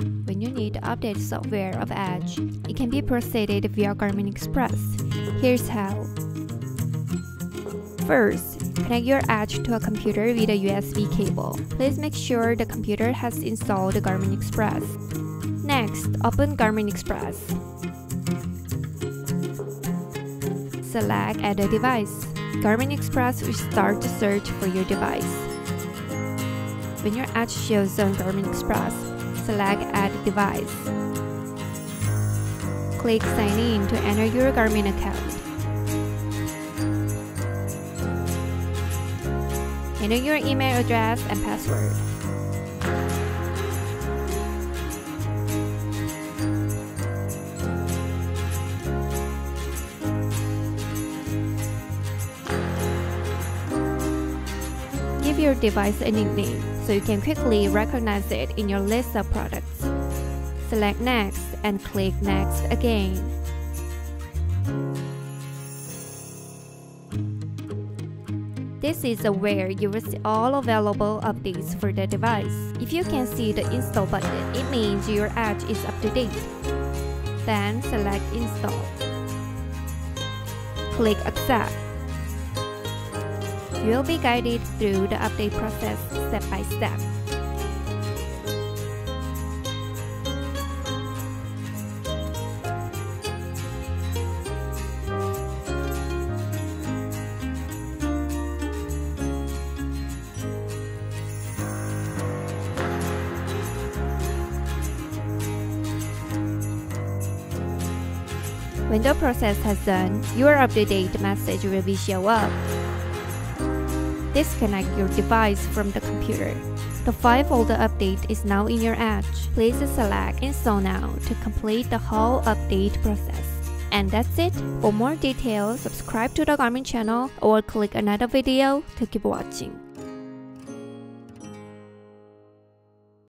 When you need to update software of Edge, it can be proceeded via Garmin Express. Here's how. First, connect your Edge to a computer with a USB cable. Please make sure the computer has installed Garmin Express. Next, open Garmin Express. Select Add a device. Garmin Express will start the search for your device. When your Edge shows on Garmin Express, select Add Device. Click Sign in to enter your Garmin account. Enter your email address and password. Give your device a nickname so you can quickly recognize it in your list of products. Select Next and click Next again. This is where you will see all available updates for the device. If you can see the install button, it means your Edge is up to date. Then select Install. Click Accept. You will be guided through the update process step by step. When the process has done, your update message will be show up. Disconnect your device from the computer. The 5-folder update is now in your Edge. Please select Install Now to complete the whole update process. And that's it. For more details, subscribe to the Garmin channel or click another video to keep watching.